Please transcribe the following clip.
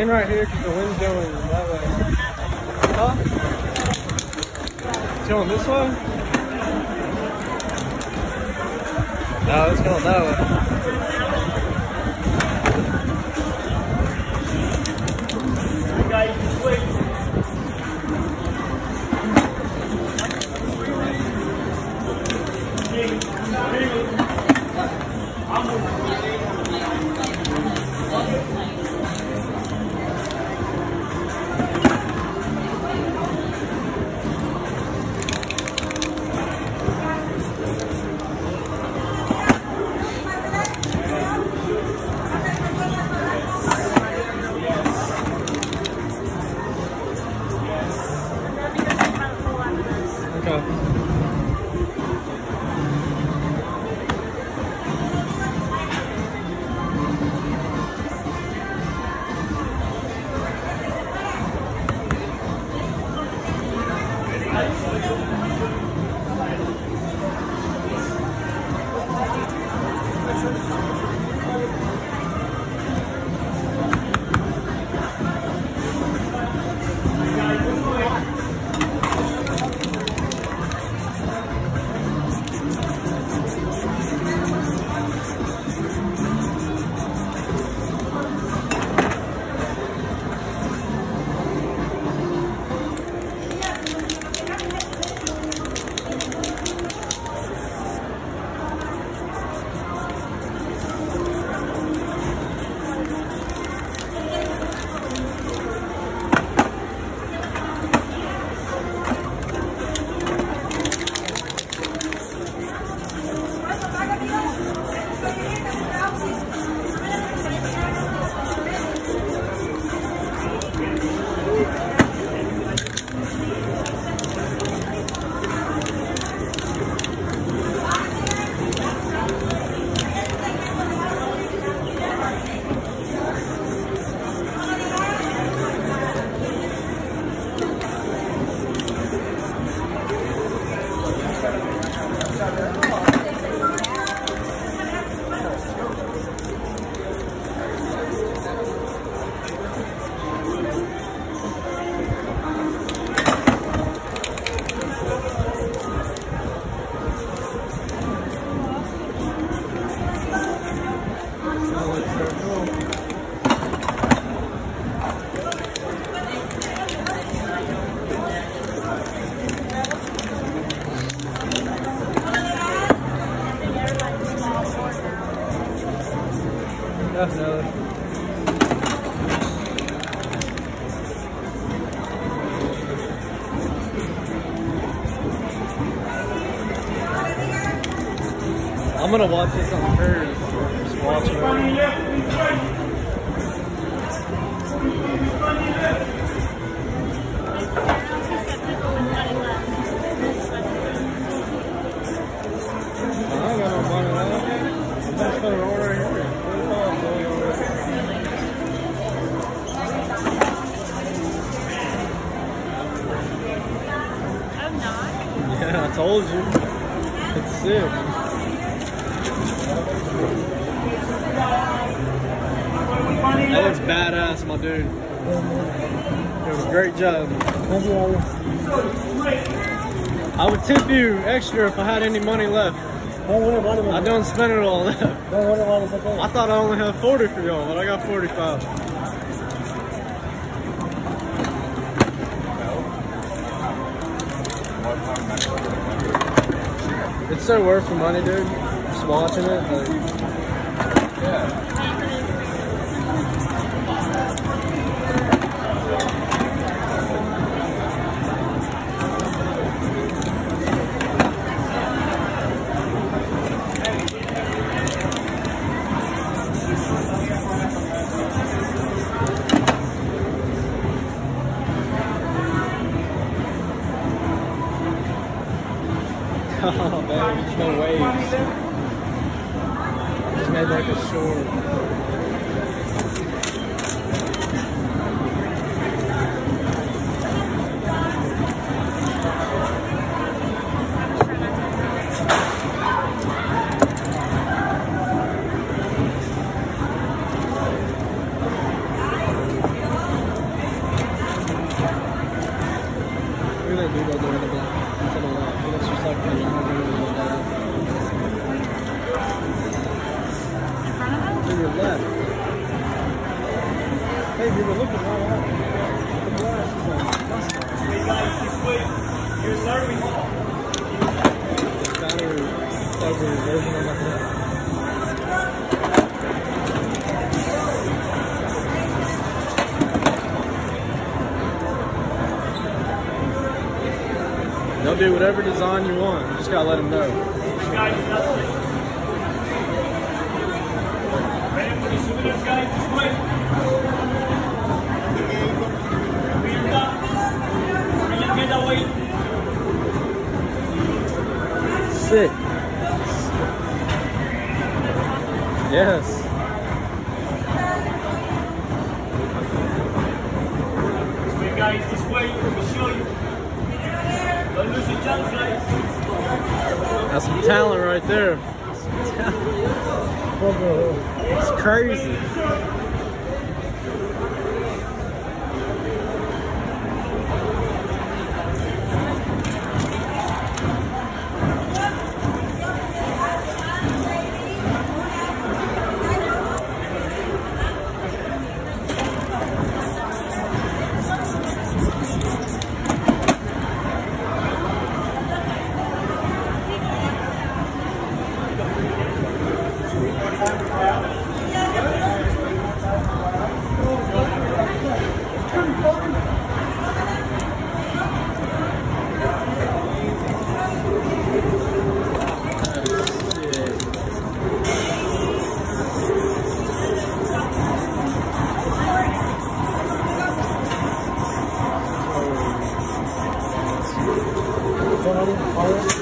Stand right here because the wind's going that way. Huh? It's going this way? No, it's going that way. か。I'm gonna watch this on hers. Just watching it. I told you. It's sick. That looks badass, my dude. It was a great job. I would tip you extra if I had any money left. I don't spend it all. I thought I only had 40 for y'all, but I got 45. It's so worth the money, dude. Just watching it, like, oh, man, there's no waves. It's made like a shore. We're gonna do that Hey, we were looking right the glasses on. This. You're serving. Version of They'll do whatever design you want. You just gotta let them know. Sick. Yes. Guys, this way. Let me show you. Don't lose your chance, guys. That's some talent right there. It's crazy. 好嘞好嘞